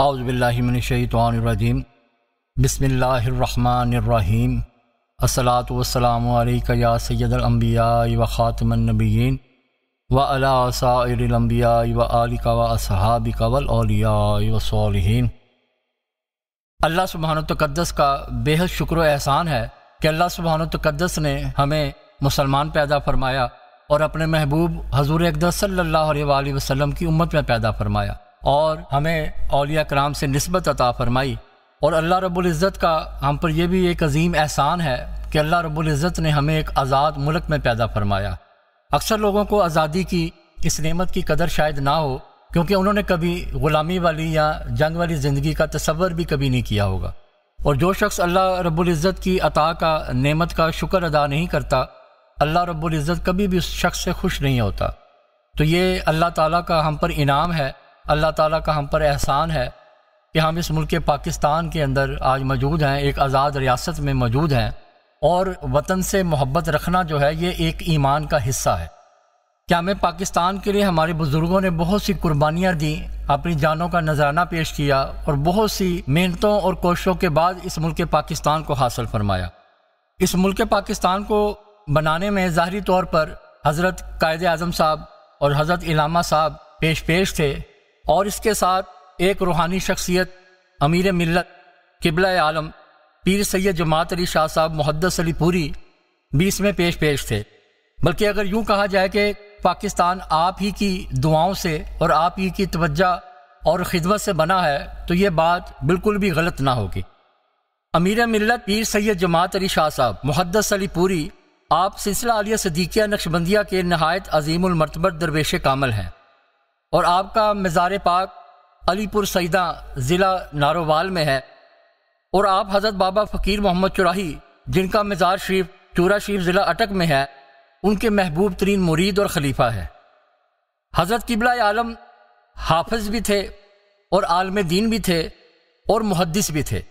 आउज़बिल्लिमिनशैतवानरजीम बसमीम असलात वसलाम या सैदलम्बिया व ख़ातमनबीन व अलासाबिया व आलिका व वलिया वसालहीन अल्लाह सुबहान तकदस का बेहद शुक्र एहसान है कि अल्लाह सुबहान तकदस ने हमें मुसलमान पैदा फरमाया और अपने महबूब हजूर अकदस सल्ला वसल्लम की उम्मत में पैदा फरमाया और हमें अलिया कराम से नस्बत अता फरमाई। और अल्लाह रब्ज़त का हम पर यह भी एक अजीम एहसान है कि अल्लाह रब्ज़त ने हमें एक आज़ाद मुल्क में पैदा फरमाया। अक्सर लोगों को आज़ादी की इस नेमत की कदर शायद ना हो, क्योंकि उन्होंने कभी ग़ुलामी वाली या जंग वाली ज़िंदगी का तस्वर भी कभी नहीं किया होगा। और जो शख्स अल्लाह रब्ज़त की अता का, नेमत का शुक्र अदा नहीं करता, अल्लाह रब्ज़त कभी भी उस शख्स से खुश नहीं होता। तो ये अल्लाह ताला का हम पर इनाम है अल्लाह ताला का हम पर एहसान है कि हम इस मुल्क पाकिस्तान के अंदर आज मौजूद हैं, एक आज़ाद रियासत में मौजूद हैं और वतन से मोहब्बत रखना जो है, ये एक ईमान का हिस्सा है। क्या हमें पाकिस्तान के लिए, हमारे बुज़ुर्गों ने बहुत सी कुर्बानियाँ दी, अपनी जानों का नजराना पेश किया और बहुत सी मेहनतों और कोशिशों के बाद इस मुल्क पाकिस्तान को हासिल फरमाया। इस मुल्क पाकिस्तान को बनाने में ज़ाहरी तौर पर हज़रत कायद अजम साहब और हज़रत इलामा साहब पेश पेश थे। और इसके साथ एक रूहानी शख्सियत, अमीर मिलत किबला आलम, पीर सैयद जमात अली शाह साहब मुहदस अली पूरी इसमें पेश पेश थे। बल्कि अगर यूँ कहा जाए कि पाकिस्तान आप ही की दुआओं से और आप ही की तवज्जा और खिदमत से बना है तो ये बात बिल्कुल भी गलत ना होगी। अमीर मिलत पीर सैयद जमात अली शाह साहब मुहदस अली पूरी आप सिलसिला आलिया सदीकिया नक्शबंदिया के नहायत अजीमरतबत दरवेश कामल हैं। और आपका मज़ार पाक अलीपुर सईदा ज़िला नारोवाल में है। और आप हज़रत बाबा फ़कीर मोहम्मद चुराही, जिनका मज़ार शरीफ, चूरा शरीफ ज़िला अटक में है, उनके महबूब तरीन मुरीद और खलीफा है। हज़रत किबला आलम हाफज भी थे और आलम दीन भी थे और मुहदस भी थे।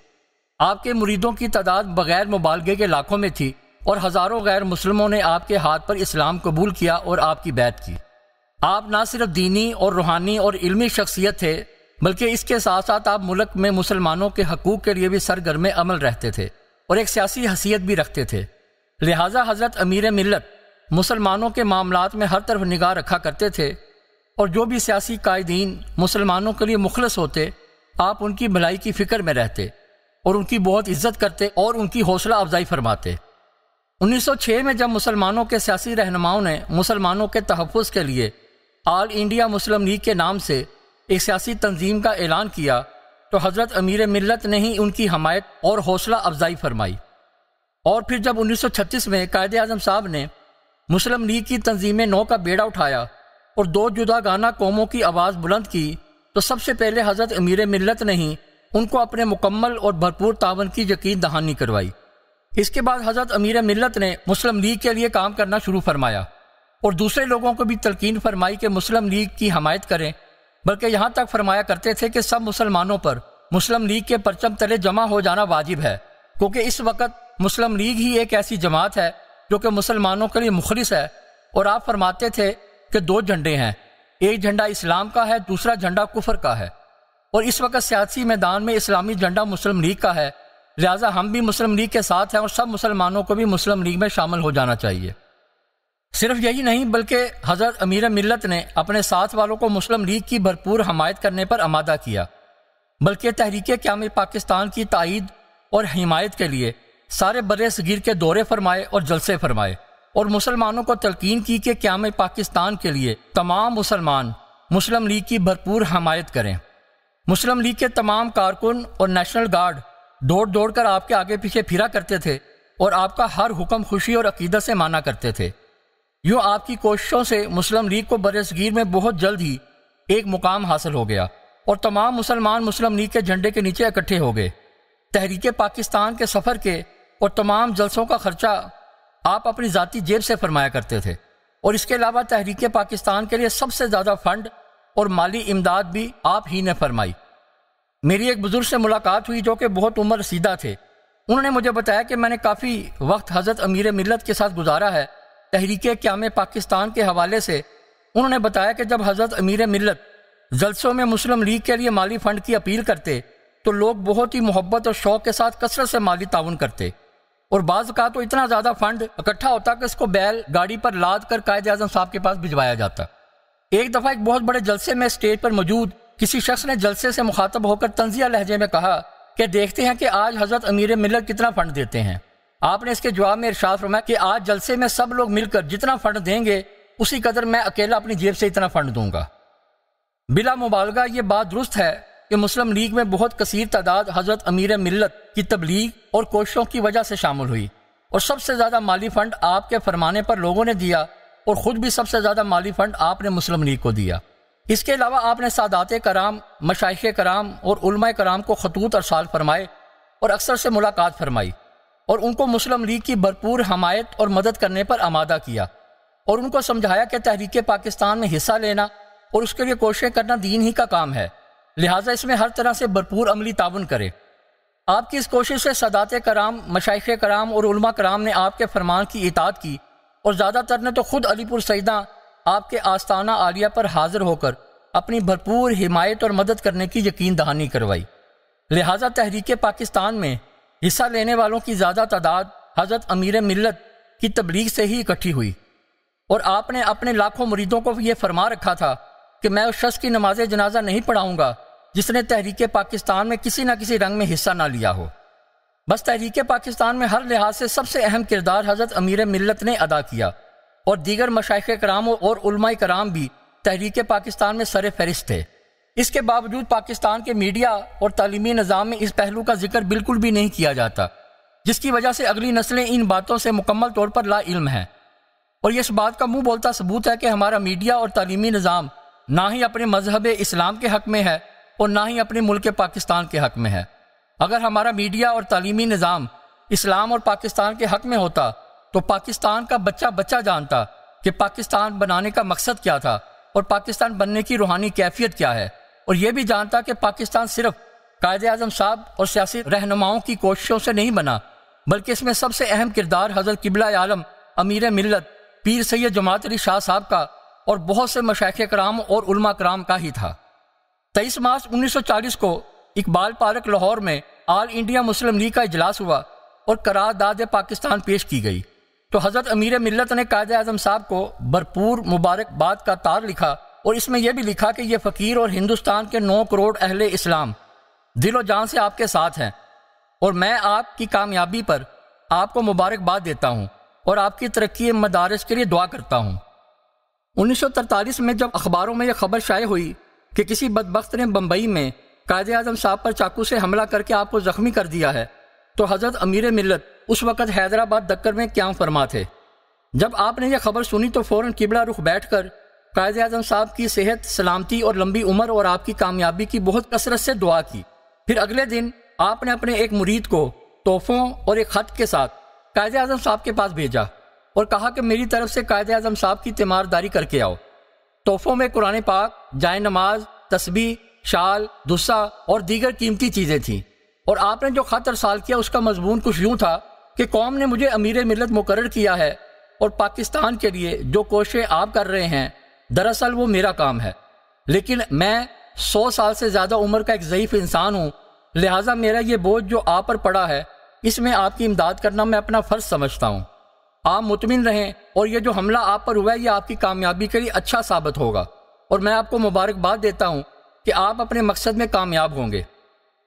आपके मुरीदों की तादाद बगैर मुबालगे के लाखों में थी और हज़ारों गैर मुसलमों ने आपके हाथ पर इस्लाम कबूल किया और आपकी बैत की। आप ना सिर्फ़ दीनी और रूहानी और इल्मी शख्सियत थे, बल्कि इसके साथ साथ आप मुल्क में मुसलमानों के हकूक़ के लिए भी सरगर्म अमल रहते थे और एक सियासी हसीियत भी रखते थे। लिहाजा हज़रत अमीर मिलत मुसलमानों के मामला में हर तरफ़ निगाह रखा करते थे और जो भी सियासी कायदीन मुसलमानों के लिए मुखलस होते, आप उनकी भलाई की फ़िक्र में रहते और उनकी बहुत इज़्ज़त करते और उनकी हौसला अफजाई फरमाते। 1906 में जब मुसलमानों के सियासी रहनुमाओं ने मुसलमानों के तहफ़ के लिए ऑल इंडिया मुस्लिम लीग के नाम से एक सियासी तंजीम का ऐलान किया तो हज़रत अमीर मिलत ने ही उनकी हमायत और हौसला अफजाई फरमाई। और फिर जब 1936 में कायद अजम साहब ने मुस्लिम लीग की तंजीम नौ का बेड़ा उठाया और दो जुदा गाना कौमों की आवाज़ बुलंद की तो सबसे पहले हज़रत अमीर मिलत ने ही उनको अपने मुकम्मल और भरपूर तावन की यकीन दहानी करवाई। इसके बाद हज़रत अमीर मिलत ने मुस्लिम लीग के लिए काम करना शुरू फरमाया। और दूसरे लोगों को भी तलकीन फरमाई कि मुस्लिम लीग की हमायत करें। बल्कि यहाँ तक फरमाया करते थे कि सब मुसलमानों पर मुस्लिम लीग के परचम तले जमा हो जाना वाजिब है, क्योंकि इस वक्त मुस्लिम लीग ही एक ऐसी जमात है जो कि मुसलमानों के लिए मुखलिस है। और आप फरमाते थे कि दो झंडे हैं, एक झंडा इस्लाम का है, दूसरा झंडा कुफर का है। और इस वक्त सियासी मैदान में इस्लामी झंडा मुस्लिम लीग का है, लिहाजा हम भी मुस्लिम लीग के साथ हैं और सब मुसलमानों को भी मुस्लिम लीग में शामिल हो जाना चाहिए। सिर्फ़ यही नहीं, बल्कि हज़रत अमीर मिलत ने अपने साथ वालों को मुस्लिम लीग की भरपूर हमायत करने पर आमादा किया, बल्कि तहरीक क्याम पाकिस्तान की तइद और हिमायत के लिए सारे बर सगीर के दौरे फरमाए और जलसे फरमाए और मुसलमानों को तलकीन की कि क्याम पाकिस्तान के लिए तमाम मुसलमान मुस्लिम लीग की भरपूर हमायत करें। मुस्लिम लीग के तमाम कारकुन और नेशनल गार्ड दौड़ दौड़ कर आपके आगे पीछे फिरा करते थे और आपका हर हुक्म खुशी और अकीदत से माना करते थे। यूँ आपकी कोशिशों से मुस्लिम लीग को बरसगीर में बहुत जल्द ही एक मुकाम हासिल हो गया और तमाम मुसलमान मुस्लिम लीग के झंडे के नीचे इकट्ठे हो गए। तहरीक पाकिस्तान के सफ़र के और तमाम जलसों का खर्चा आप अपनी ज़ाती जेब से फरमाया करते थे। और इसके अलावा तहरीक पाकिस्तान के लिए सबसे ज़्यादा फंड और माली इमदाद भी आप ही ने फरमाई। मेरी एक बुज़ुर्ग से मुलाकात हुई जो कि बहुत उम्र सीधा थे। उन्होंने मुझे बताया कि मैंने काफ़ी वक्त हज़रत अमीर मिलत के साथ गुजारा है तहरीक क्याम पाकिस्तान के हवाले से उन्होंने बताया कि जब हज़रत अमीर मिलत जलसों में मुस्लिम लीग के लिए माली फंड की अपील करते तो लोग बहुत ही मोहब्बत और शौक के साथ कसरत से माली ताउन करते। और बाज़ का तो इतना ज़्यादा फंड इकट्ठा होता कि इसको बैल, गाड़ी पर लाद कर कायद आज़म साहब के पास भिजवाया जाता। एक दफ़ा एक बहुत बड़े जलसे में स्टेज पर मौजूद किसी शख्स ने जलसे से मुखातब होकर तंजिया लहजे में कहा कि देखते हैं कि आज हज़रत अमीर मिलत कितना फंड देते हैं। आपने इसके जवाब में इरशाद फरमाया कि आज जलसे में सब लोग मिलकर जितना फंड देंगे, उसी कदर मैं अकेला अपनी जेब से इतना फंड दूँगा। बिला मुबालगा, ये बात दुरुस्त है कि मुस्लिम लीग में बहुत कसीर तादाद हज़रत अमीर मिलत की तबलीग और कोशिशों की वजह से शामिल हुई। और सबसे ज़्यादा माली फंड आपके फरमाने पर लोगों ने दिया और खुद भी सबसे ज़्यादा माली फंड आपने मुस्लिम लीग को दिया। इसके अलावा आपने सादात कराम मशाइ कराम और उलमा कराम को खतूत अरसाल फरमाए और अक्सर से मुलाकात फरमाई। और उनको मुस्लिम लीग की भरपूर हमायत और मदद करने पर आमादा किया और उनको समझाया कि तहरीक पाकिस्तान में हिस्सा लेना और उसके लिए कोशिशें करना दीन ही का काम है। लिहाजा इसमें हर तरह से भरपूर अमली ताउन करे। आपकी इस कोशिश से सदात कराम मशाइ कराम और उलमा कराम ने आपके फरमान की इतात की और ज़्यादातर ने तो खुद अलीपुर सईदा आपके आस्ताना आलिया पर हाजिर होकर अपनी भरपूर हिमायत और मदद करने की यकीन दहानी करवाई। लिहाजा तहरीक पाकिस्तान में हिस्सा लेने वालों की ज़्यादा तादाद हज़रत अमीर मिलत की तबलीग से ही इकट्ठी हुई। और आपने अपने लाखों मुरीदों को यह फरमा रखा था कि मैं उस शख्स की नमाज़ जनाजा नहीं पढ़ाऊँगा, जिसने तहरीक पाकिस्तान में किसी न किसी रंग में हिस्सा ना लिया हो। बस तहरीक पाकिस्तान में हर लिहाज से सबसे अहम किरदार हज़रत अमीर मिलत ने अदा किया। और दीगर मशाइ कराम और उलमा कराम भी तहरीक पाकिस्तान में सर फहरिस्त थे। इसके बावजूद पाकिस्तान के मीडिया और तलीमी निज़ाम में इस पहलू का ज़िक्र बिल्कुल भी नहीं किया जाता, जिसकी वजह से अगली नस्लें इन बातों से मुकम्मल तौर पर ला इल्म हैं। और इस बात का मुँह बोलता सबूत है कि हमारा मीडिया और तलीमी निज़ाम ना ही अपने मज़हब इस्लाम के हक में है और ना ही अपने मुल्क पाकिस्तान के हक में है। अगर हमारा मीडिया और तालीमी निज़ाम इस्लाम और पाकिस्तान के हक में होता तो पाकिस्तान का बच्चा बच्चा जानता कि पाकिस्तान बनाने का मकसद क्या था और पाकिस्तान बनने की रूहानी कैफियत क्या है। और यह भी जानता कि पाकिस्तान सिर्फ़ कायद अजम साहब और सियासी रहनुमाओं की कोशिशों से नहीं बना, बल्कि इसमें सबसे अहम किरदार हज़रत किबला आलम, अमीर मिलत पीर सैयद जमात अली शाह साहब का और बहुत से मशाइ कराम और उलमा कराम का ही था। तेईस मार्च 1940 को इकबाल पार्क, लाहौर में आल इंडिया मुस्लिम लीग का इजलास हुआ और करारदाद पाकिस्तान पेश की गई। तो हज़रत अमीर मिलत ने कायद आज़म साहब को भरपूर मुबारकबाद का तार लिखा और इसमें यह भी लिखा कि यह फ़कीर और हिंदुस्तान के नौ करोड़ अहले इस्लाम दिलो जान से आपके साथ हैं। और मैं आपकी कामयाबी पर आपको मुबारकबाद देता हूँ और आपकी तरक्की मदारस के लिए दुआ करता हूँ। 1943 में जब अखबारों में यह खबर शाये हुई कि किसी बदबख्त ने बम्बई में कायद आज़म साहब पर चाकू से हमला करके आपको जख्मी कर दिया है तो हज़रत अमीर मिलत उस वक़्त हैदराबाद दक्कर में क्या फरमा थे। जब आपने यह खबर सुनी तो फ़ौरन किबला रुख बैठ कर कायद आज़म साहब की सेहत, सलामती और लंबी उम्र और आपकी कामयाबी की बहुत कसरत से दुआ की। फिर अगले दिन आपने अपने एक मुरीद को तोहफों और एक खत के साथ कायद आज़म साहब के पास भेजा और कहा कि मेरी तरफ़ से कायद आज़म साहब की तीमारदारी करके आओ। तोहफों में कुरान पाक जाय नमाज़ तस्बी शाल, दुस्सा और दीगर कीमती चीज़ें थीं और आपने जो खत अरसाल किया उसका मजमून कुछ यूँ था कि कौम ने मुझे अमीर मिलत मुकर किया है और पाकिस्तान के लिए जो कोशें आप कर रहे हैं दरअसल वो मेरा काम है। लेकिन मैं सौ साल से ज़्यादा उम्र का एक ज़यीफ इंसान हूँ। लिहाजा मेरा ये बोझ जो आप पर पड़ा है, इसमें आपकी इमदाद करना मैं अपना फ़र्ज़ समझता हूँ। आप मुतमिन रहें और ये जो हमला आप पर हुआ है, ये आपकी कामयाबी के लिए अच्छा साबित होगा। और मैं आपको मुबारकबाद देता हूँ कि आप अपने मकसद में कामयाब होंगे।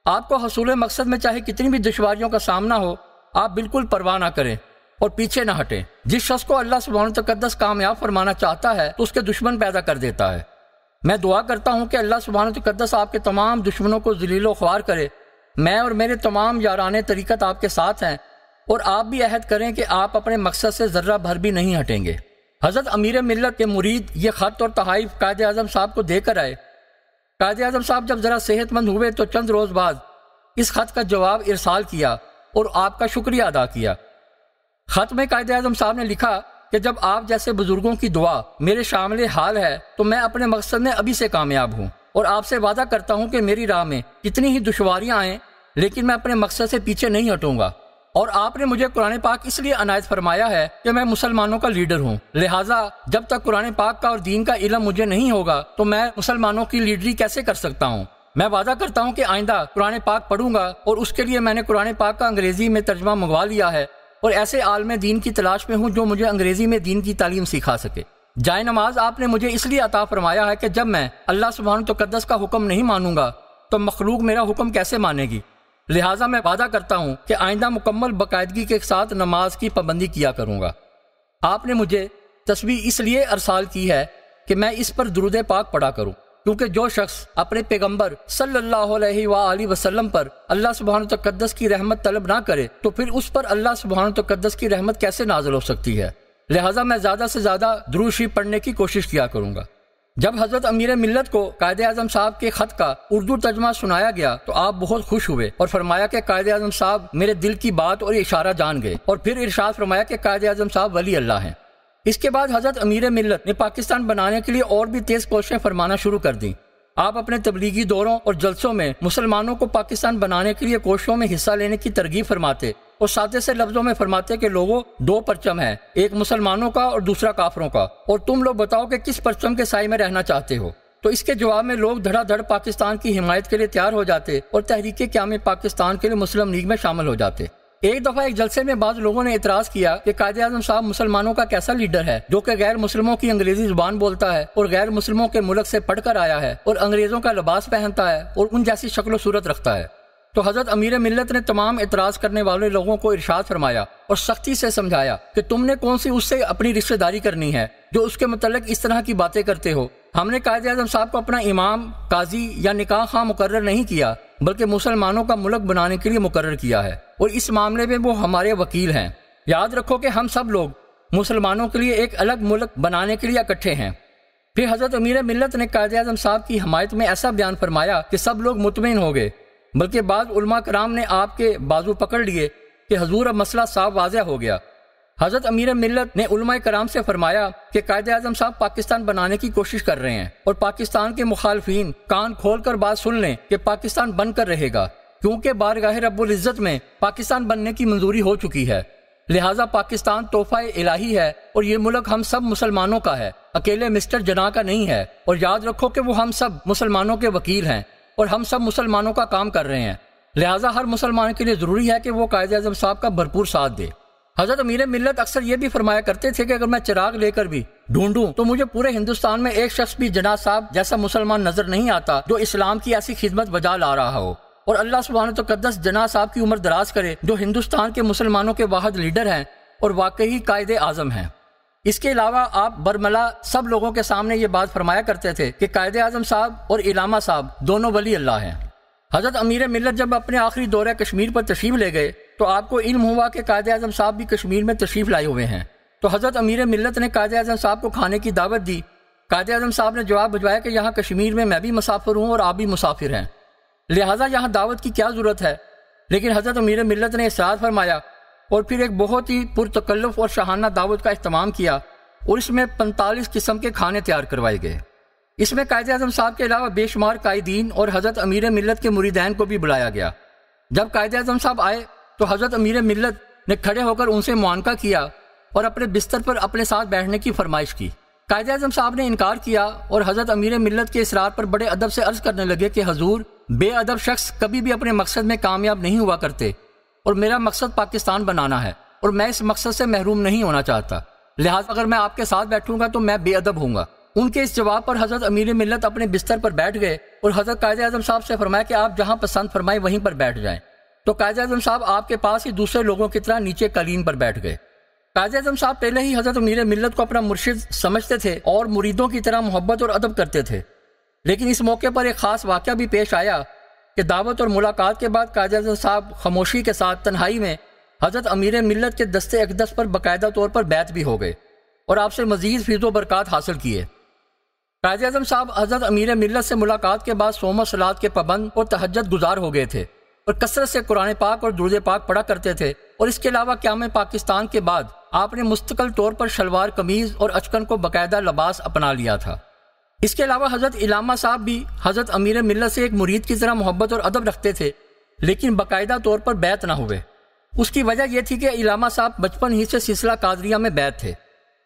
आपको हसूल मकसद में चाहे कितनी भी दुश्वारियों का सामना हो, आप बिल्कुल परवाह ना करें। और पीछे ना हटे। जिस शख्स को अल्लाह सुबहान तकदस कामयाब फरमाना चाहता है तो उसके दुश्मन पैदा कर देता है। मैं दुआ करता हूँ कि अल्लाह सुबहान तकदस आपके तमाम दुश्मनों को जलीलो ख्वार करे। मैं और मेरे तमाम यारान तरीक़त आपके साथ हैं और आप भी अहद करें कि आप अपने मकसद से ज़र्रा भर भी नहीं हटेंगे। हज़रत अमीर मिलत के मुरीद ये ख़त और तहाइफ कायद अजम साहब को देकर आए। कायद अजम साहब जब ज़रा सेहतमंद हुए तो चंद रोज़ बाद इस खत का जवाब इरसाल किया और आपका शुक्रिया अदा किया। खत में कायद अजम साहब ने लिखा कि जब आप जैसे बुज़ुर्गों की दुआ, मेरे शामिल हाल है तो मैं अपने मकसद में अभी से कामयाब हूँ। और आपसे वादा करता हूँ कि मेरी राह में कितनी ही दुश्वारियाँ आए, लेकिन मैं अपने मकसद से पीछे नहीं हटूँगा। और आपने मुझे कुरान पाक इसलिए अनायत फरमाया है कि मैं मुसलमानों का लीडर हूँ। लिहाजा, जब तक कुरान पाक का और दीन का इलम मुझे नहीं होगा तो मैं मुसलमानों की लीडरी कैसे कर सकता हूँ? मैं वादा करता हूँ कि आइंदा कुरान पाक पढ़ूँगा, और उसके लिए मैंने कुरान पाक का अंग्रेज़ी में तर्जमा मंगवा लिया है। और ऐसे आलम दीन की तलाश में हूँ जो मुझे अंग्रेज़ी में दीन की तालीम सिखा सके। जाय नमाज़ आपने मुझे इसलिए अता फरमाया है कि जब मैं अल्लाह सुबहान तो कदस का हुक्म नहीं मानूँगा तो मखलूक मेरा हुक्म कैसे मानेगी? लिहाजा मैं वादा करता हूँ कि आइंदा मुकम्मल बाकायदगी के साथ नमाज़ की पाबंदी किया करूँगा। आपने मुझे तस्वीर इसलिए अरसाल की है कि मैं इस पर दुरुद पाक पढ़ा करूँ। क्योंकि जो शख्स अपने पैगंबर सल्लल्लाहु अलैहि वसल्लम पर अल्लाह सुबहान तकदस की रहमत तलब ना करे तो फिर उस पर अल्लाह सुबहान तकदस की रहमत कैसे नाजल हो सकती है? लिहाजा मैं ज़्यादा से ज़्यादा द्रूशी पढ़ने की कोशिश किया करूँगा। जब हज़रत अमीर मिल्लत को कायद आज़म साहब के खत का उर्दू तर्जमा सुनाया गया तो आप बहुत खुश हुए और फरमाया कि कायद आज़म साहब मेरे दिल की बात और इशारा जान गए। और फिर इरशाद फरमाया कि कायद आज़म साहब वली अल्लाह हैं। इसके बाद हज़रत अमीर मिलत ने पाकिस्तान बनाने के लिए और भी तेज कोशिशें फरमाना शुरू कर दी। आप अपने तबलीगी दौरों और जलसों में मुसलमानों को पाकिस्तान बनाने के लिए कोशिशों में हिस्सा लेने की तरगीब फरमाते और सादे से लफ्जों में फरमाते कि लोगों, दो परचम है, एक मुसलमानों का और दूसरा काफरों का। और तुम लोग बताओ कि किस परचम के साय में रहना चाहते हो। तो इसके जवाब में लोग धड़ाधड़ पाकिस्तान की हिमायत के लिए तैयार हो जाते और तहरीक क्याम पाकिस्तान के लिए मुस्लिम लीग में शामिल हो जाते। एक दफ़ा एक जलसे में बाद लोगों ने इतराज किया कि कायदे आज़म साहब मुसलमानों का कैसा लीडर है, जो कि गैर मुस्लिमों की अंग्रेज़ी ज़ुबान बोलता है और गैर मुस्लिमों के मुल्क से पढ़कर आया है और अंग्रेज़ों का लिबास पहनता है और उन जैसी शक्ल सूरत रखता है। तो हज़रत अमीर मिलत ने तमाम इतराज करने वाले लोगों को इरशाद फरमाया और सख्ती से समझाया कि तुमने कौन सी उससे अपनी रिश्तेदारी करनी है, जो उसके मतलब इस तरह की बातें करते हो। हमने कायद आज़म साहब को अपना इमाम, काजी या निकाह खां मुकर नहीं किया, बल्कि मुसलमानों का मुल्क बनाने के लिए मुकर किया है। और इस मामले में वो हमारे वकील हैं। याद रखो कि हम सब लोग मुसलमानों के लिए एक अलग मुल्क बनाने के लिए इकट्ठे हैं। फिर हज़रत अमीर मिलत ने कायद आज़म साहब की हमायत में ऐसा बयान फरमाया कि सब लोग मुतमिन हो गए, बल्कि बाद उलमा कराम ने आपके बाजू पकड़ लिए कि हजूर अब मसला साफ़ वाजह हो गया। हज़रत अमीर मिलत ने उलमा कराम से फरमाया कि कायद आज़म साहब पाकिस्तान बनाने की कोशिश कर रहे हैं और पाकिस्तान के मुखालफिन कान खोल कर बात सुन लें कि पाकिस्तान बनकर रहेगा, क्योंकि बारगाह रब्बुल इज़्ज़त में पाकिस्तान बनने की मंजूरी हो चुकी है। लिहाजा पाकिस्तान तोहफा इलाही है और ये मुल्क हम सब मुसलमानों का है, अकेले मिस्टर जना का नहीं है। और याद रखो कि वो हम सब मुसलमानों के वकील हैं और हम सब मुसलमानों का काम कर रहे हैं। लिहाजा हर मुसलमान के लिए ज़रूरी है कि वो कायद अजम साहब का भरपूर साथ दे। हज़रत अमीर मिल्लत अक्सर ये भी फरमाया करते थे कि अगर मैं चिराग लेकर भी ढूंढूं तो मुझे पूरे हिंदुस्तान में एक शख्स भी जना साहब जैसा मुसलमान नज़र नहीं आता जो इस्लाम की ऐसी खिदमत बजा ला रहा हो। और अल्लाह सुबहान तकदस जना साहब की उम्र दराज करे, जो हिंदुस्तान के मुसलमानों के वाहद लीडर हैं और वाकई कायद आज़म हैं। इसके अलावा आप बरमला सब लोगों के सामने ये बात फरमाया करते थे कि कायद आज़म साहब और इलामा साहब दोनों वली अल्लाह हैं। हज़रत अमीर मिलत जब अपने आखिरी दौरे कश्मीर पर तशरीफ़ ले गए तो आपको इल्म हुआ कि कायद आज़म साहब भी कश्मीर में तशरीफ़ लाए हुए हैं। तो हज़रत अमीर मिलत ने कायद आज़म साहब को खाने की दावत दी। कायद आज़म साहब ने जवाब भिजवाया कि यहाँ कश्मीर में मैं भी मुसाफिर हूँ और आप भी मुसाफिर हैं। लिहाजा यहाँ दावत की क्या ज़रूरत है? लेकिन हज़रत अमीर मिलत ने इसाद फरमाया और फिर एक बहुत ही पुरतकल्लफ और शहाना दावत का अहतमाम किया और इसमें पैंतालीस किस्म के खाने तैयार करवाए गए। इसमें कायद अजम साहब के अलावा बेशुमार कायदीन और हज़रत अमीर मिलत के मुरीदैन को भी बुलाया गया। जब कायद अजम साहब आए तो हज़रत अमीर मिलत ने खड़े होकर उनसे मुआनका किया और अपने बिस्तर पर अपने साथ बैठने की फरमाइश की। कायद अजम साहब ने इनकार किया और हज़रत अमीर मिलत के इसरार पर बड़े अदब से अर्ज़ करने लगे कि, हजूर, बेअदब शख्स कभी भी अपने मकसद में कामयाब नहीं हुआ करते और मेरा मकसद पाकिस्तान बनाना है और मैं इस मकसद से महरूम नहीं होना चाहता। लिहाजा अगर मैं आपके साथ बैठूँगा तो मैं बेअदब हूँ उनके इस जवाब पर हज़रत अमीर मिलत अपने बिस्तर पर बैठ गए और हज़रत कायद आज़म साहब से फरमाया कि, आप जहाँ पसंद फरमाए, वहीं पर बैठ जाएँ। तो कायद अजम साहब आपके पास ही दूसरे लोगों की तरह नीचे कलीन पर बैठ गए। कायद अजम साहब पहले ही हज़रत अमीर मिलत को अपना मुर्शिद समझते थे और मुरीदों की तरह मोहब्बत और अदब करते थे। लेकिन इस मौके पर एक खास वाक्य भी पेश आया कि दावत और मुलाकात के बाद कायद अजम साहब खामोशी के साथ तन्हाई में हज़रत अमीर मिलत के दस्ते अकदस पर बाकायदा तौर पर बैत भी हो गए और आपसे मजीद फीजो बरकत हासिल किए। कायद अजम साहब हज़रत अमीर मिलत से मुलाकात के बाद सोमा सलाद के पाबंद और तहजत गुजार हो गए थे। और कसरत से कुरान पाक और दुर्द पाक पढ़ा करते थे। और इसके अलावा क्याम पाकिस्तान के बाद आपने मुस्तकिल तौर पर शलवार कमीज और अचकन को बाकायदा लबास अपना लिया था। इसके अलावा हज़रत इलामा साहब भी हज़रत अमीर मिल्लत से एक मुरीद की तरह मोहब्बत और अदब रखते थे, लेकिन बाकायदा तौर पर बैत ना हुए। उसकी वजह यह थी कि इलामा साहब बचपन ही से सिलसिला कादरिया में बैत थे,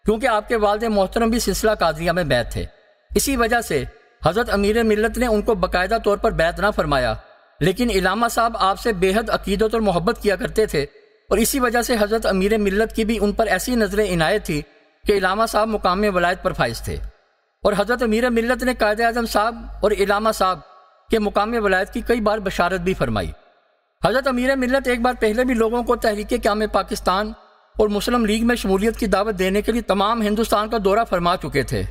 क्योंकि आपके वालद मोहतरम भी सिलसिला कादरिया में बैत थे। इसी वजह से हज़रत अमीर मिलत ने उनको बाकायदा तौर पर बैत ना फरमाया। लेकिन इलामा साहब आपसे बेहद अकीदत और मोहब्बत किया करते थे, और इसी वजह से हज़रत अमीर मिलत की भी उन पर ऐसी नज़र इनायत थी कि इलामा साहब मुकाम वलायत पर फाइज थे। और हज़रत अमीर मिलत ने कायद अजम साहब और इलामा साहब के मुकाम वलायत की कई बार बशारत भी फरमाई। हज़रत अमीर मिलत एक बार पहले भी लोगों को तहरीक क्याम पाकिस्तान और मुस्लिम लीग में शमूलियत की दावत देने के लिए तमाम हिंदुस्तान का दौरा फरमा चुके थे।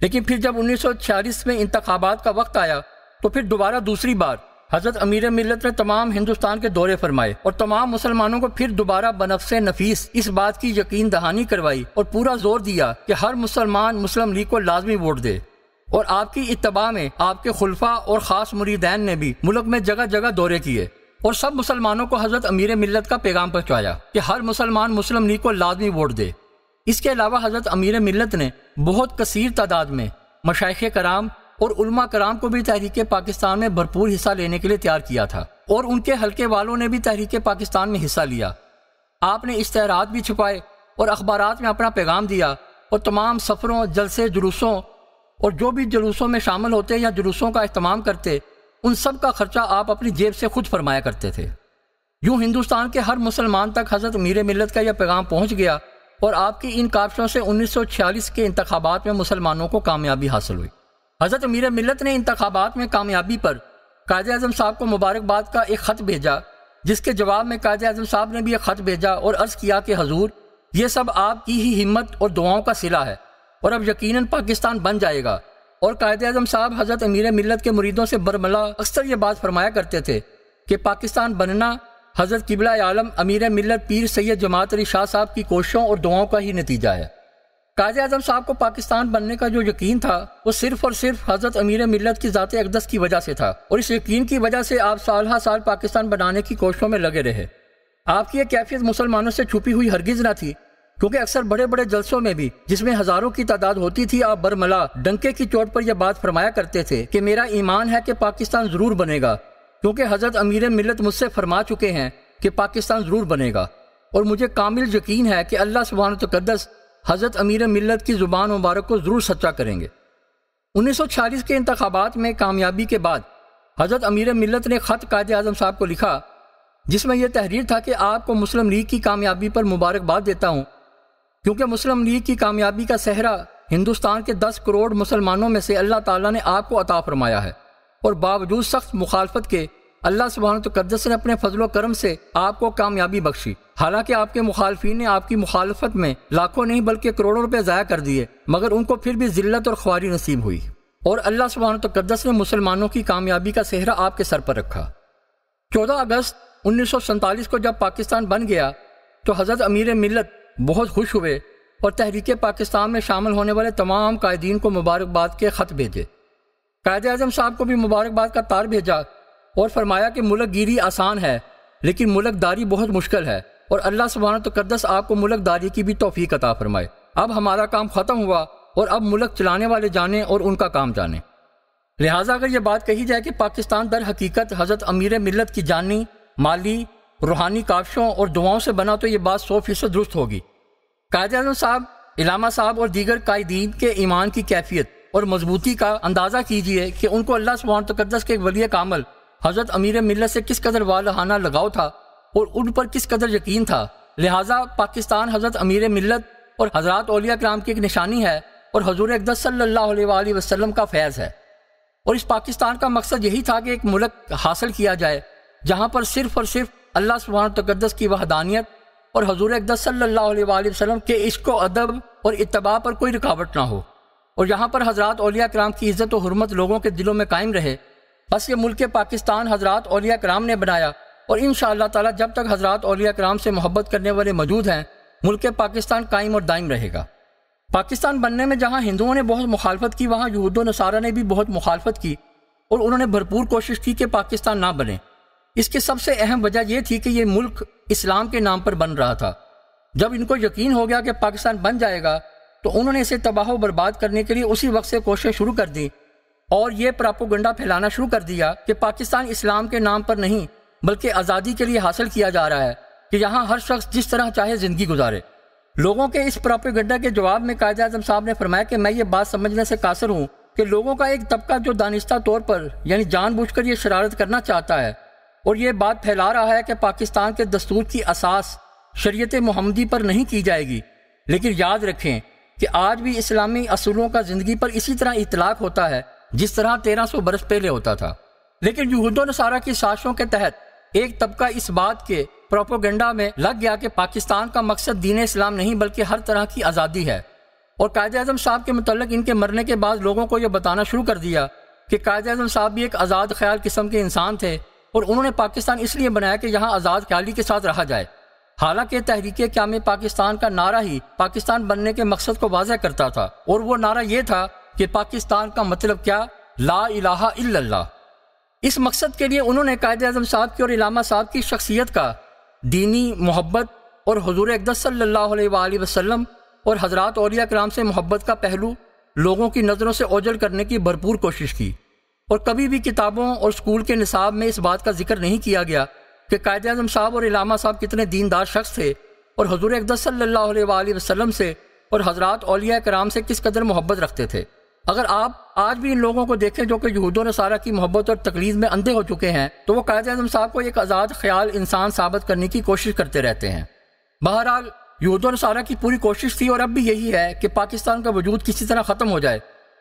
लेकिन फिर जब उन्नीस सौ छियालीस में इंतबात का वक्त आया तो फिर दोबारा दूसरी बार हज़रत अमीर मिलत ने तमाम हिंदुस्तान के दौरे फरमाए और तमाम मुसलमानों को फिर दोबारा बनफस नफीस इस बात की यकीन दहानी करवाई और पूरा ज़ोर दिया कि हर मुसलमान मुस्लिम लीग को लाजमी वोट दे। और आपकी इतबा में आपके खुलफा और ख़ास मुरीदैन ने भी मुल्क में जगह जगह दौरे किए और सब मुसलमानों को हज़रत अमीर मिलत का पैगाम पहुँचाया कि हर मुसलमान मुस्लिम लीग को लाजमी वोट दे। इसके अलावा हज़रत अमीर मिलत ने बहुत कसीर तादाद में मशाइ कराम और उलमा कराम को भी तहरीक पाकिस्तान में भरपूर हिस्सा लेने के लिए तैयार किया था और उनके हल्के वालों ने भी तहरीक पाकिस्तान में हिस्सा लिया। आपने इश्तहारात भी छुपाए और अखबार में अपना पैगाम दिया और तमाम सफ़रों, जलसे, जुलूसों और जो भी जुलूसों में शामिल होते या जुलूसों का अहतमाम करते, उन सब का खर्चा आप अपनी जेब से खुद फरमाया करते थे। यूँ हिंदुस्तान के हर मुसलमान तक हज़रत मीर मिलत का यह पैगाम पहुँच गया और आपकी इन काबशों से 1946 के इंतबात में मुसलमानों को कामयाबी हासिल हुई। हज़रत अमीर मिलत ने इंतबात में कामयाबी पर कायद अजम साहब को मुबारकबाद का एक खत भेजा, जिसके जवाब में कायद अजम साहब ने भी एक खत भेजा और अर्ज़ किया कि, हजूर, ये सब आपकी ही हिम्मत और दुआओं का सिला है और अब यकीनन पाकिस्तान बन जाएगा। और कायद अजम साहब हज़रत अमीर मिलत के मुरीदों से बरमला अक्सर ये बात फरमाया करते थे कि पाकिस्तान बनना हज़रत किबला आलम अमीर मिलत पीर सैयद जमात अली शाह साहब की कोशिशों और दुआओं का ही नतीजा है। काज आज़म साहब को पाकिस्तान बनने का जो यकीन था, वो सिर्फ़ और सिर्फ़ हज़रत अमीर मिलत की ज़ात अकदस की वजह से था और इस यकीन की वजह से आप साल साल पाकिस्तान बनाने की कोशिशों में लगे रहे। आपकी यह कैफियत मुसलमानों से छुपी हुई हरगिज ना थी, क्योंकि अक्सर बड़े बड़े जलसों में भी, जिसमें हज़ारों की तादाद होती थी, आप बरमला, डंके की चोट पर यह बात फरमाया करते थे कि मेरा ईमान है कि पाकिस्तान ज़रूर बनेगा, क्योंकि हज़रत अमीर मिलत मुझसे फरमा चुके हैं कि पाकिस्तान ज़रूर बनेगा। और मुझे कामिल यकीन है कि अल्लाह सुबहान तकदस हज़रत अमीर मिलत की ज़ुबान मुबारक को ज़रूर सच्चा करेंगे। उन्नीस सौ छियालीस के इंतबात में कामयाबी के बाद हज़रत अमीर मिलत ने ख़त कायद अजम साहब को लिखा, जिसमें यह तहरीर था कि आपको मुस्लिम लीग की कामयाबी पर मुबारकबाद देता हूँ, क्योंकि मुस्लिम लीग की कामयाबी का सहरा हिंदुस्तान के दस करोड़ मुसलमानों में से अल्लाह ताला ने आपको अता फरमाया है और बावजूद सख्त मुखालफत के अल्लाह सुबहान तकदस ने अपने फजलो करम से आपको कामयाबी बख्शी। हालाँकि आपके मुखालफी ने आपकी मुखालफत में लाखों नहीं, बल्कि करोड़ों रुपए ज़ाया कर दिए, मगर उनको फिर भी जिल्लत और ख्वारी नसीब हुई। और अल्लाह सुबहान तकदस ने मुसलमानों की कामयाबी का सेहरा आपके सर पर रखा। चौदह अगस्त उन्नीस सौ सैंतालीस को जब पाकिस्तान बन गया तो हज़रत अमीर मिलत बहुत खुश हुए और तहरीक पाकिस्तान में शामिल होने वाले तमाम कायदीन को मुबारकबाद के खत भेजे। कायद अजम साहब को भी मुबारकबाद का तार भेजा और फरमाया कि मुल्क गिरी आसान है, लेकिन मुल्कदारी बहुत मुश्किल है, और अल्लाह सुबहान तकदस आपको मुल्क दारी की भी तोफ़ी अता फरमाए। अब हमारा काम ख़त्म हुआ, और अब मुल्क चलाने वाले जाने और उनका काम जाने। लिहाजा अगर ये बात कही जाए कि पाकिस्तान दर हकीकत हज़रत अमीर मिलत की जानी, माली, रूहानी काविशों और दुआओं से बना तो ये बात सौ फ़ीसद दुरुस्त होगी। कायद अजम साहब, इलामा साहब और दीगर कायदीन के ईमान की कैफियत और मजबूती का अंदाज़ा कीजिए कि उनको अल्लाह सुबहान तकदस के वली कामल हज़रत अमीर मिलत से किस कदर वालहाना लगाव था और उन पर किस कदर यकीन था? लिहाजा पाकिस्तान हज़रत अमीर मिलत और हज़रत ओलिया कराम की एक निशानी है और हजूर अकदस सल्लल्लाहु वसल्लम का फैज़ है। और इस पाकिस्तान का मकसद यही था कि एक मुल्क हासिल किया जाए, जहाँ पर सिर्फ़ और सिर्फ़ अल्लाह सुबहान तकदस की वहदानियत और हजूर अकदस सल्लल्लाहु वसल्लम के इश्क अदब और इतबा पर कोई रुकावट ना हो। और यहाँ पर हज़रत ओलिया कराम की इज़्ज़त और हरमत लोगों के दिलों में कायम रहे। ये मुल्क पाकिस्तान हज़रत ओलिया कराम ने बनाया और इन ताला जब तक हज़रत अलिया कराम से मोहब्बत करने वाले मौजूद हैं, मुल्क पाकिस्तान कायम और दायम रहेगा। पाकिस्तान बनने में जहाँ हिंदुओं ने बहुत मुखालफत की, वहाँ यहूद नसारा ने भी बहुत मुखालफत की और उन्होंने भरपूर कोशिश की कि पाकिस्तान ना बने। इसकी सबसे अहम वजह यह थी कि ये मुल्क इस्लाम के नाम पर बन रहा था। जब इनको यकीन हो गया कि पाकिस्तान बन जाएगा तो उन्होंने इसे तबाह बर्बाद करने के लिए उसी वक्त से कोशिश शुरू कर दी और ये प्रापोगंडा फैलाना शुरू कर दिया कि पाकिस्तान इस्लाम के नाम पर नहीं, बल्कि आज़ादी के लिए हासिल किया जा रहा है कि यहाँ हर शख्स जिस तरह चाहे ज़िंदगी गुजारे। लोगों के इस प्रापोगंडा के जवाब में कायद अजम साहब ने फरमाया कि मैं ये बात समझने से कासर हूँ कि लोगों का एक तबका जो दानिस्ता तौर पर, यानी जानबूझकर ये शरारत करना चाहता है, और ये बात फैला रहा है कि पाकिस्तान के दस्तूर की असास शरीयत मोहम्मदी पर नहीं की जाएगी। लेकिन याद रखें कि आज भी इस्लामी असूलों का ज़िंदगी पर इसी तरह इतलाक होता है जिस तरह तेरह सौ बरस पहले होता था। लेकिन यूहदो नसारा की साजिशों के तहत एक तबका इस बात के प्रोपोगंडा में लग गया कि पाकिस्तान का मकसद दीन इस्लाम नहीं, बल्कि हर तरह की आज़ादी है। और कायद अजम साहब के मतलब इनके मरने के बाद लोगों को यह बताना शुरू कर दिया कि कायद अजम साहब भी एक आज़ाद ख्याल किस्म के इंसान थे और उन्होंने पाकिस्तान इसलिए बनाया कि यहाँ आज़ाद ख्याली के साथ रहा जाए। हालाँकि तहरीक क्या में पाकिस्तान का नारा ही पाकिस्तान बनने के मकसद को वाजह करता था और वो नारा ये था कि पाकिस्तान का मतलब क्या? ला इलाहा इल्लल्लाह। इस मकसद के लिए उन्होंने कायद अजम साहब की और इलामा साहब की शख्सियत का दीनी मोहब्बत और हजूर अकदस सल्लल्लाहु वसल्लम और हज़रत औलिया कराम से मोहब्बत का पहलू लोगों की नज़रों से ओझल करने की भरपूर कोशिश की। और कभी भी किताबों और स्कूल के निसाब में इस बात का ज़िक्र नहीं किया गया कि कायद अजम साहब और इलामा साहब कितने दीनदार शख्स थे और हजूर अकदस सल्लल्लाहु वसल्लम से और हज़रत औलिया कराम से किस कदर मोहब्बत रखते थे। अगर आप आज भी इन लोगों को देखें जो कि यहूदों ने सारा की मोहब्बत और तकलीफ़ में अंधे हो चुके हैं तो वो कायद अजम साहब को एक आज़ाद ख्याल इंसान साबित करने की कोशिश करते रहते हैं। बहरहाल यहूदों ने सारा की पूरी कोशिश थी और अब भी यही है कि पाकिस्तान का वजूद किसी तरह ख़त्म हो जाए।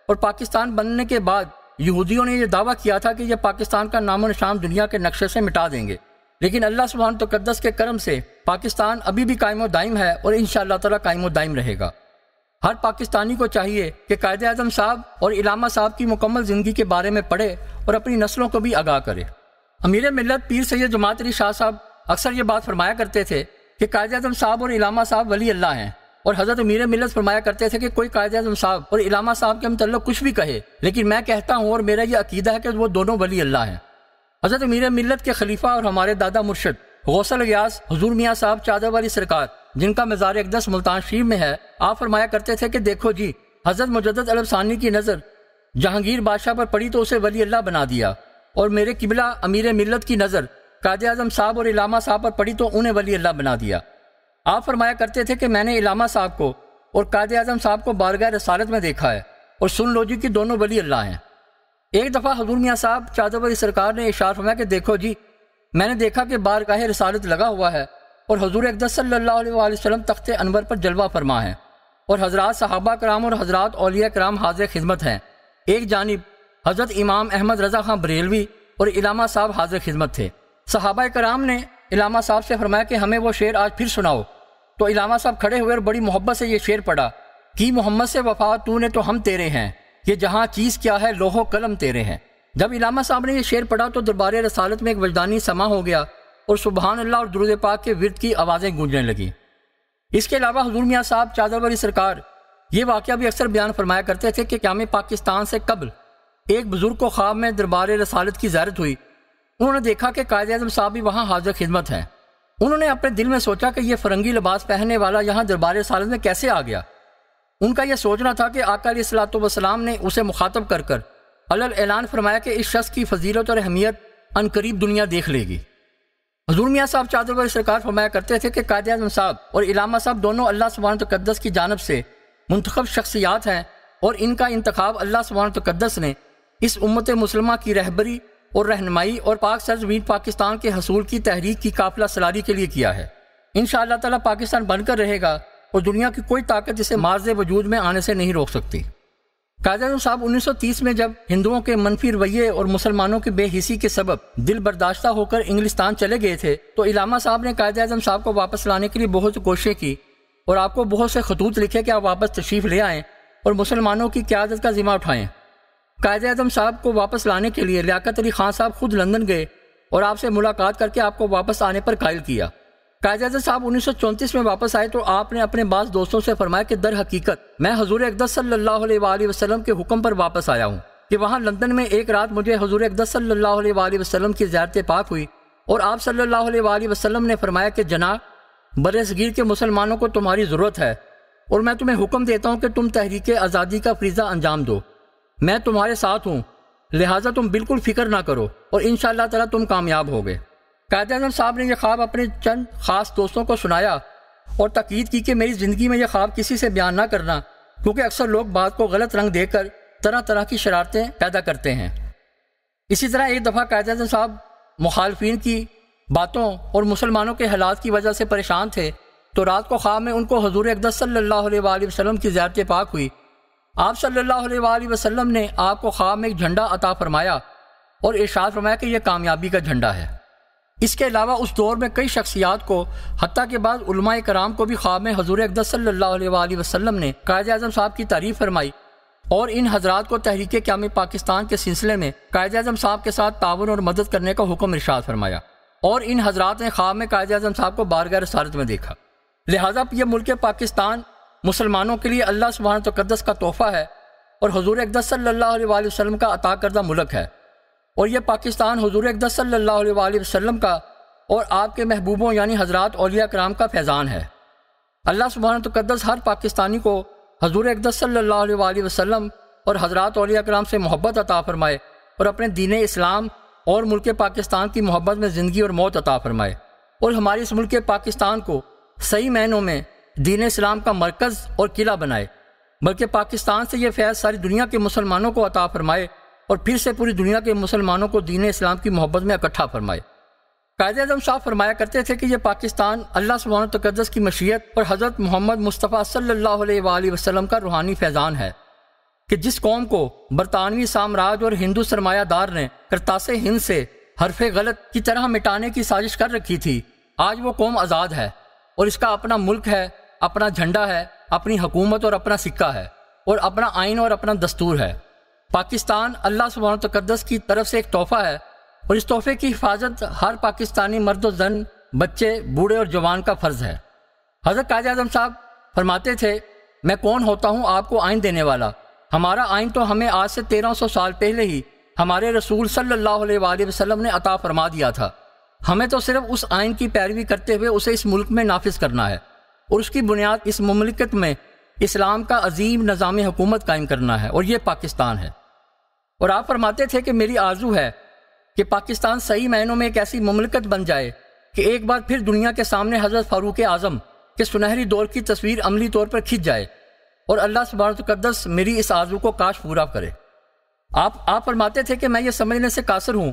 और पाकिस्तान बनने के बाद यहूदियों ने यह दावा किया था कि यह पाकिस्तान का नामो निशान दुनिया के नक्शे से मिटा देंगे। लेकिन अल्लाह सुबहान तकदस के कर्म से पाकिस्तान अभी भी कायम दायम है और इन शाह तला कायम दायम रहेगा। हर पाकिस्तानी को चाहिए कि कायद अजम साहब और इलामा साहब की मुकम्मल ज़िंदगी के बारे में पढ़े और अपनी नस्लों को भी आगाह करे। अमीर मिलत पीर सैद जमात अली शाह साहब अक्सर ये बात फरमाया करते थे कि कायद अजम साहब और इलामा साहब वली अल्लाह हैं और हज़रत अमीर मिलत फरमाया करते थे कि कोई कायद अजम साहब और इलामा साहब के मतलब कुछ भी कहे, लेकिन मैं कहता हूँ और मेरा ये अकीदा है कि वो दोनों वली अल्लाह हैं। हज़रत अमीर मिलत के खलीफा और हमारे दादा मुर्शद गौसल गयास, हजूर मियाँ साहब, चादर वाली सरकार जिनका मज़ार अकदस मुल्तान शरीफ में है, आप फरमाया करते थे कि देखो जी, हज़रत मुजद अलसानी की नज़र, जहांगीर बादशाह पर पड़ी तो उसे वली अल्लाह बना दिया, और मेरे किबला अमीर मिलत की नज़र काद आज़म साहब और इलामा साहब पर पड़ी तो उन्हें वली अल्लाह बना दिया। आप फरमाया करते थे कि मैंने इलामा साहब को और काद आज़म साहब को बारगाह रसालत में देखा है, और सुन लो जी कि दोनों वली अल्लाह हैं। एक दफ़ा हजूर मियाँ साहब वाली सरकार ने इशार फरमाया कि देखो जी, मैंने देखा कि बारगाह रसालत लगा हुआ है और हजूर अकदस वसल्लम तख्त अनवर पर जलवा फरमा है। और हज़रत सहाबा कराम और हज़रत अलिया कराम हाजिर खिदमत हैं। एक जानब, हज़रत इमाम अहमद रजा खां बरेलवी और इलामा साहब हाजिर खिदमत थे। सहाबा कराम ने इलामा साहब से फरमाया कि हमें वो शेर आज फिर सुनाओ। तो इलामा साहब खड़े हुए और बड़ी मोहब्बत से ये शेर पढ़ा कि, मोहम्मद से वफा तू ने तो हम तेरे हैं, ये जहाँ चीज़ क्या है, लोहो कलम तेरे हैं। जब इलामा साहब ने यह शेर पढ़ा तो दरबार रसालत में एक वजदानी समा हो गया और सुबहान अल्लाह और दुरुद पाक के विरद की आवाज़ें गूंजने लगी। इसके अलावा हजूर मियाँ साहब चादर वाली सरकार ये वाक़ भी अक्सर बयान फरमाया करते थे कि क्या पाकिस्तान से कबल एक बुज़ुर्ग को ख्वाब में दरबार रसालत की जैरत हुई। उन्होंने देखा कि कायद अजम साहब भी वहाँ हाजिर खिदमत है। उन्होंने अपने दिल में सोचा कि यह फरंगी लिबास पहनने वाला यहाँ दरबार रसालत में कैसे आ गया? उनका यह सोचना था कि आका सलाम ने उसे मुखातब कर कर अलल ऐलान फरमाया कि इस शख्स की फजीलत और अहमियत अनकरीब दुनिया देख लेगी। हजूर मियाँ साहब चादर सरकार फरमाया करते थे कि कायद अजम साहब और इलामा साहब दोनों अल्लाह सुबहान तकदस की जानब से मंतखब शख्सियात हैं और इनका इंतखब अल्लाह सुबहान तकदस ने इस उम्मत मुसलमा की रहबरी और रहनमाई और पाक सरजमीन पाकिस्तान के हसूल की तहरीक की काफिला सलारी के लिए किया है। इन ताला पाकिस्तान बनकर रहेगा और दुनिया की कोई ताकत इसे मार्ज वजूद में आने से नहीं रोक सकती। कायद साहब 1930 में जब हिंदुओं के मनफी रवैये और मुसलमानों की बेहिसी के सबब दिल बर्दाश्ता होकर इंग्लिस्तान चले गए थे तो इलामा साहब ने कायद अजम साहब को वापस लाने के लिए बहुत कोशिशें की और आपको बहुत से खतूत लिखे कि आप वापस तशरीफ़ ले आएँ और मुसलमानों की क्यादत का जिम्मा उठाएँ। कायद अजम साहब को वापस लाने के लिए लियाकत अली खान साहब खुद लंदन गए और आपसे मुलाकात करके आपको वापस आने पर कायल किया। कायद साहब उन्नीस में वापस आए तो आपने अपने बास दोस्तों से फरमाया कि दर हकीकत, मैं हजूर अकदस सल्लल्लाहु अलैहि वसल्लम के हुक्म पर वापस आया हूँ कि वहाँ लंदन में एक रात मुझे हजूर अकदस सल्लल्लाहु अलैहि वसल्लम की ज्यारत पाक हुई और आप सल्लल्लाहु वसलम ने फरमाया कि जनाब बर सगीर के मुसलमानों को तुम्हारी ज़रूरत है और मैं तुम्हें हुक्म देता हूँ कि तुम तहरीक आज़ादी का फ्रीज़ा अंजाम दो। मैं तुम्हारे साथ हूँ, लिहाजा तुम बिल्कुल फ़िक्र ना करो और इन तला तुम कामयाब हो गए कायद अजम साहब ने यह ख्वाब अपने चंद खास दोस्तों को सुनाया और तकीद की कि मेरी ज़िंदगी में यह ख्वाब किसी से बयान ना करना, क्योंकि अक्सर लोग बात को गलत रंग देकर तरह तरह की शरारतें पैदा करते हैं। इसी तरह एक दफ़ा कायद अजम साहब मुखालफी की बातों और मुसलमानों के हालात की वजह से परेशान थे तो रात को ख्वाब में उनको हजूर अकदस सल्लल्लाहु अलैहि वसल्लम की ज्यारत पाक हुई। आप सल्लल्लाहु अलैहि वसल्लम ने आपको ख्वाब में एक झंडा अता फरमाया और इरशाद फरमाया कि यह कामयाबी का झंडा है। इसके अलावा उस दौर में कई शख्सियात को हती के बाद उलमा कराम को भी ख्वाब में हजूर अकदस सल्लल्लाहु वसल्लम ने कायद अजम साहब की तारीफ़ फरमाई। और इन हजरात को तहरीक क्याम पाकिस्तान के सिलसिले में कायद अजम साहब के साथ ताउन और मदद करने का हुक्म इरशाद फरमाया। और इन हजरात ने ख्वाब में कायद अजम साहब को बारगाह रसालत में देखा। लिहाजा ये मुल्क पाकिस्तान मुसलमानों के लिए अल्लाह सुबहान तकदस का तोहफ़ा है और हजूर अकदस सल्लल्लाहु अलैहि वसल्लम का अता करदा मुल्क है। और यह पाकिस्तान हजूर अकदस वसल्लम का और आपके महबूबों यानी हज़रत अलिया कराम का फैज़ान है। अल्लाह सुबहान तकदस हर पाकिस्तानी को हजूर अकदस सल्लल्लाहु अलैहि और हज़रत अलिया कराम से मोहब्बत अता फरमाए और अपने दीन इस्लाम और मुल्क पाकिस्तान की मोहब्बत में ज़िंदगी और मौत अता फरमाए। और हमारे इस मुल्क पाकिस्तान को सही महीनों में दीन इस्लाम का मरकज़ और किला बनाए। बल्कि पाकिस्तान से यह फैज़ सारी दुनिया के मुसलमानों को अता फरमाए और फिर से पूरी दुनिया के मुसलमानों को दीन इस्लाम की मोहब्बत में इकट्ठा फरमाए। कायद अजम साहब फरमाया करते थे कि यह पाकिस्तान अल्लाह सुबहान तकदस की मशीयत और हज़रत मोहम्मद मुस्तफ़ा सल्लल्लाहु अलैहि वसल्लम का रूहानी फैज़ान है कि जिस कौम को बरतानवी साम्राज्य और हिंदू सरमायादार ने करतासे हिंद से हरफे गलत की तरह मिटाने की साजिश कर रखी थी, आज वो कौम आज़ाद है और इसका अपना मुल्क है, अपना झंडा है, अपनी हुकूमत और अपना सिक्का है और अपना आइन और अपना दस्तूर है। पाकिस्तान अल्लाह सुबहान तकदस की तरफ़ से एक तोहफा है और इस तोहफे की हिफाजत हर पाकिस्तानी मर्द जन, बच्चे, बूढ़े और जवान का फ़र्ज़ है। हज़रत काज आज़म साहब फरमाते थे, मैं कौन होता हूँ आपको आइन देने वाला? हमारा आइन तो हमें आज से तेरह सौ साल पहले ही हमारे रसूल सल्लल्लाहु अलैहि ने अता फरमा दिया था। हमें तो सिर्फ़ उस आइन की पैरवी करते हुए उसे इस मुल्क में नाफिज करना है और उसकी बुनियाद इस ममलिकत में इस्लाम का अजीम निज़ाम हुकूमत कायम करना है और ये पाकिस्तान है। और आप फरमाते थे कि मेरी आरज़ू है कि पाकिस्तान सही महीनों में एक ऐसी ममलिकत बन जाए कि एक बार फिर दुनिया के सामने हज़रत फारूक आज़म के सुनहरी दौर की तस्वीर अमली तौर पर खिंच जाए और अल्लाह सुबारकदस मेरी इस आरज़ू को काश पूरा करे। आप आप फरमाते थे कि मैं ये समझने से कासर हूँ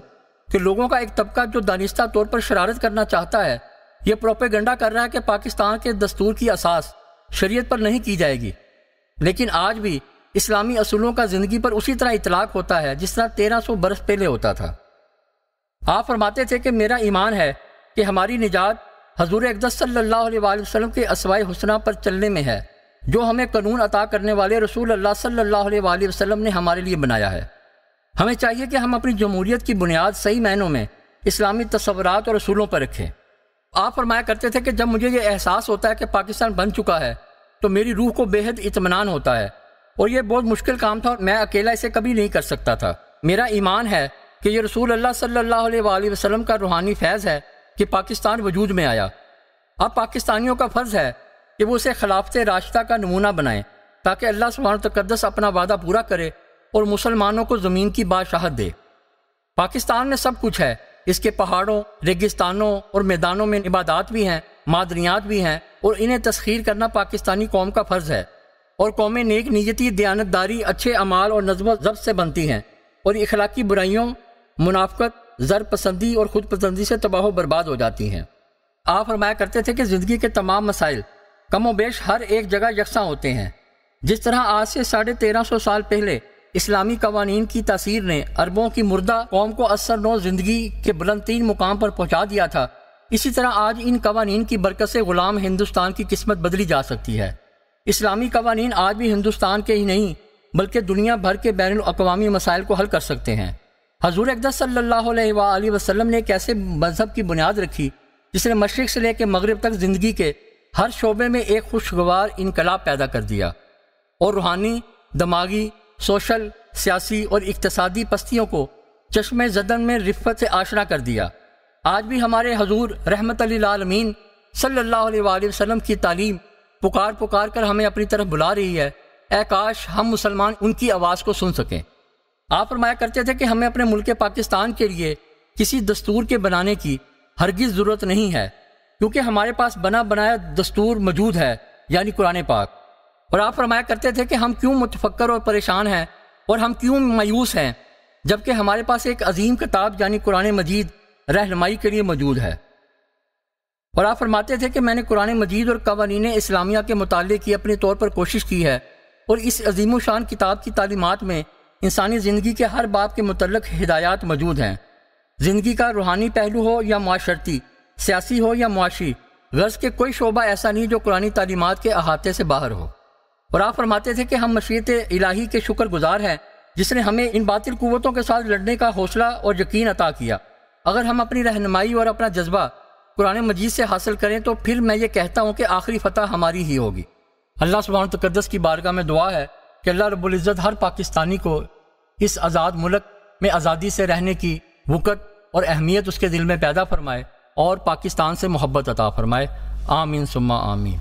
कि लोगों का एक तबका जो दानिस्ता तौर पर शरारत करना चाहता है, ये प्रोपेगंडा कर रहा है कि पाकिस्तान के दस्तूर की असास शरीयत पर नहीं की जाएगी। लेकिन आज भी इस्लामी असूलों का ज़िंदगी पर उसी तरह इतलाक होता है, जिस तरह तेरह सौ बरस पहले होता था। आप फरमाते थे कि मेरा ईमान है कि हमारी निजात हजूर अकदस सल्लल्लाहु अलैहि वसल्लम के असवाई हुसना पर चलने में है, जो हमें कानून अता करने वाले रसूल अल्लाह सल्लल्लाहु अलैहि वसल्लम ने हमारे लिए बनाया है। हमें चाहिए कि हम अपनी जमहूरियत की बुनियाद सही मायनों में इस्लामी तस्वरत और असूलों पर रखें। आप फरमाया करते थे कि जब मुझे ये एहसास होता है कि पाकिस्तान बन चुका है तो मेरी रूह को बेहद इतमान होता है। और ये बहुत मुश्किल काम था और मैं अकेला इसे कभी नहीं कर सकता था। मेरा ईमान है कि ये रसूल अल्लाह सल्लल्लाहु अलैहि वसल्लम का रूहानी फैज़ है कि पाकिस्तान वजूद में आया। अब पाकिस्तानियों का फ़र्ज़ है कि वो उसे खिलाफत रास्ता का नमूना बनाए, ताकि अल्लाह सुबहान तकदस अपना वादा पूरा करे और मुसलमानों को ज़मीन की बादशाहत दे। पाकिस्तान में सब कुछ है। इसके पहाड़ों, रेगिस्तानों और मैदानों में इबादात भी हैं मादनियात भी हैं और इन्हें तस्खीर करना पाकिस्तानी कौम का फ़र्ज़ है। और कौमें नेक नीयती, दयानतदारी, अच्छे अमाल और नजम जब्त से बनती हैं और इखलाकी बुराइयों मुनाफ्त जर पसंदी और खुद पसंदी से तबाह बर्बाद हो जाती हैं। आप फरमाया करते थे कि ज़िंदगी के तमाम मसाइल कम बेश हर एक जगह यकसा होते हैं। जिस तरह आज से साढ़े तेरह सौ साल पहले इस्लामी कवानीन की तासीर ने अरबों की मुर्दा कौम को असर नो ज़िंदगी के बुलंद तीन मुकाम पर पहुँचा दिया था, इसी तरह आज इन कवानीन की बरकत से गुलाम हिंदुस्तान की किस्मत बदली जा सकती है। इस्लामी कवानीन आज भी हिंदुस्तान के ही नहीं, बल्कि दुनिया भर के बैन अवी मसाइल को हल कर सकते हैं। हजूर अकदस सल्लल्लाहु अलैहि वसल्लम ने एक ऐसे मज़हब की बुनियाद रखी, जिसने मशरक से लेकर मगरब तक ज़िंदगी के हर शोबे में एक खुशगवार इनकलाब पैदा कर दिया। और रूहानी, दमागी, सोशल, सियासी और इकतसादी पस्तियों को चश्मे जदन में रिफत से आशना कर दिया। आज भी हमारे हजूर रहमत आलमीन सल्ला अलैहि वसल्लम की तालीम पुकार पुकार कर हमें अपनी तरफ़ बुला रही है। ए काश हम मुसलमान उनकी आवाज़ को सुन सकें। आप फरमाया करते थे कि हमें अपने मुल्क पाकिस्तान के लिए किसी दस्तूर के बनाने की हरगिज ज़रूरत नहीं है, क्योंकि हमारे पास बना बनाया दस्तूर मौजूद है, यानी कुरान पाक। और आप फरमाया करते थे कि हम क्यों मुतफक्र और परेशान हैं और हम क्यों मायूस हैं, जबकि हमारे पास एक अजीम किताब, यानी कुरान मजीद, रहनमाई के लिए मौजूद है। और आप फरमाते थे कि मैंने कुरान मजीद और कवानीन इस्लामिया के मुताले की अपने तौर पर कोशिश की है और इस अजीम शान किताब की तालीमत में इंसानी ज़िंदगी के हर बाप के मतलब हिदायत मौजूद हैं। ज़िंदगी का रूहानी पहलू हो या माशरती, सियासी हो या मुआशी, गर्ज के कोई शोबा ऐसा नहीं जो कुरानी तालीमत के अहाते से बाहर हो। और आप फरमाते थे कि हम मशीत इलाही के शुक्र गुजार हैं, जिसने हमें इन बातिल कुतों के साथ लड़ने का हौसला और यकीन अता किया। अगर हम अपनी रहनमाई और अपना जज्बा कुरान मजीद से हासिल करें तो फिर मैं ये कहता हूँ कि आखिरी फतह हमारी ही होगी। अल्लाह सुबहान तकदस की बारगाह में दुआ है कि अल्लाह रबुल्ज़त हर पाकिस्तानी को इस आज़ाद मुल्क में आज़ादी से रहने की वक़त और अहमियत उसके दिल में पैदा फरमाए और पाकिस्तान से मोहब्बत अता फरमाए। आमीन, सुम्मा आमीन।